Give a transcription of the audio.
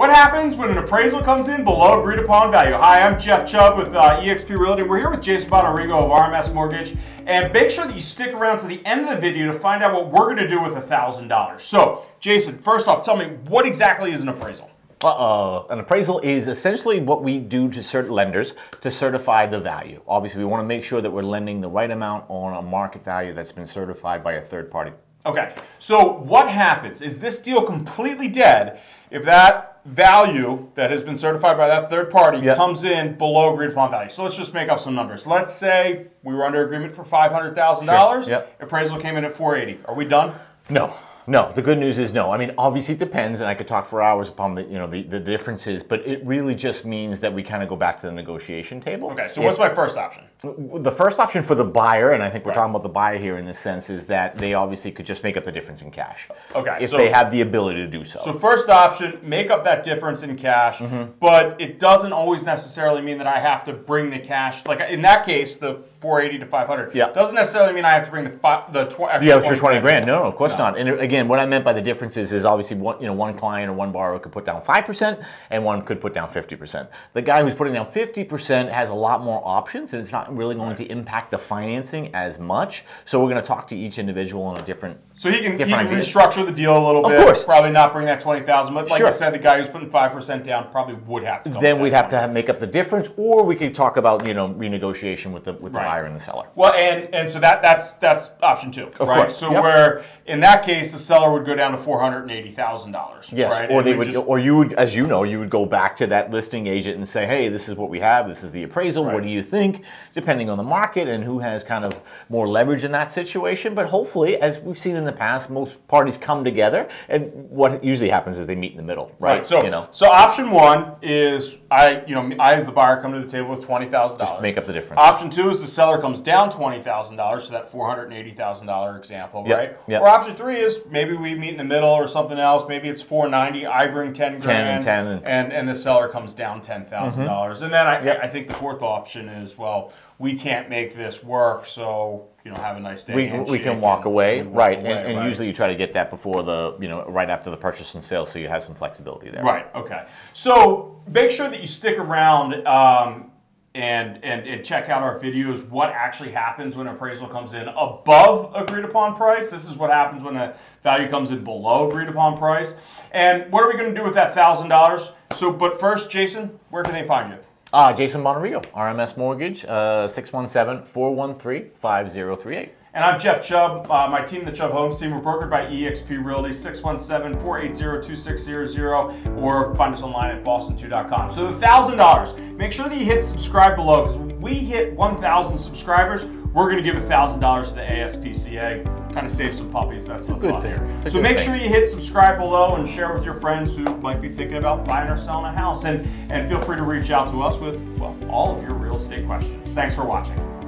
What happens when an appraisal comes in below agreed upon value? Hi, I'm Jeff Chubb with uh, eXp Realty. We're here with Jason Bonarigo of RMS Mortgage. And make sure that you stick around to the end of the video to find out what we're going to do with $1,000. So, Jason, first off, tell me, what exactly is an appraisal? Uh-oh. an appraisal is essentially what we do to certain lenders to certify the value. Obviously, we want to make sure that we're lending the right amount on a market value that's been certified by a third party. Okay, so what happens? Is this deal completely dead if that value that has been certified by that third party yep. comes in below agreed upon value. So let's just make up some numbers. Let's say we were under agreement for five hundred thousand sure. dollars. Yep. Appraisal came in at four eighty. Are we done? No. No, the good news is no. I mean, obviously it depends, and I could talk for hours upon the you know the, the differences, but it really just means that we kind of go back to the negotiation table. Okay, so if, what's my first option? The first option for the buyer, and I think we're right. talking about the buyer here in this sense, is that they obviously could just make up the difference in cash. Okay, if so, they have the ability to do so. So first option, make up that difference in cash, mm-hmm. but it doesn't always necessarily mean that I have to bring the cash. Like in that case, the 480 to 500. Yeah. Doesn't necessarily mean I have to bring the fi- the tw- extra, yeah, extra 20, 20 grand. No, no, of course no. not. And again, what I meant by the differences is obviously one, you know, one client or one borrower could put down 5% and one could put down 50%. The guy who's putting down 50% has a lot more options and it's not really going right. to impact the financing as much. So we're going to talk to each individual on a different so he can, he can restructure the deal a little bit. Of course. Probably not bring that 20000 But like sure. I said, the guy who's putting 5% down probably would have to Then we'd have to have, make up the difference or we could talk about, you know, renegotiation with the with the buyer and the seller. Well, and and so that that's that's option 2, of right? Course. So yep. where in that case the seller would go down to $480,000. Yes. Right? Or and they would just, or you would as you know, you would go back to that listing agent and say, "Hey, this is what we have. This is the appraisal. Right. What do you think?" depending on the market and who has kind of more leverage in that situation, but hopefully as we've seen in the past, most parties come together, and what usually happens is they meet in the middle, right? right. So, you know, so option one is I, you know, I as the buyer come to the table with twenty thousand dollars. Just make up the difference. Option two is the seller comes down twenty thousand dollars, so that four hundred and eighty thousand dollar example, yep. right? Yep. Or option three is maybe we meet in the middle or something else. Maybe it's four ninety. I bring ten grand, 10 and ten, and and, and the seller comes down ten thousand dollars. Mm-hmm. And then I, yep. I think the fourth option is well, we can't make this work, so you know, have a nice day. We, we can walk away, walk right? away, and, and right. usually you try to get that before the, you know, right after the purchase and sale, so you have some flexibility there. Right. Okay. So make sure that you stick around um, and, and and check out our videos. What actually happens when appraisal comes in above agreed upon price? This is what happens when a value comes in below agreed upon price. And what are we going to do with that thousand dollars? So, but first, Jason, where can they find you? Uh, Jason Bonarigo, RMS Mortgage, uh, 617-413-5038. And I'm Jeff Chubb. Uh, my team, the Chubb Homes team, we're brokered by eXp Realty, 617-480-2600, or find us online at boston2.com. So the $1,000, make sure that you hit subscribe below, because when we hit 1,000 subscribers, we're going to give $1,000 to the ASPCA. Kind of save some puppies. That's the good here. So make thing. sure you hit subscribe below and share with your friends who might be thinking about buying or selling a house. And, and feel free to reach out to us with, well, all of your real estate questions. Thanks for watching.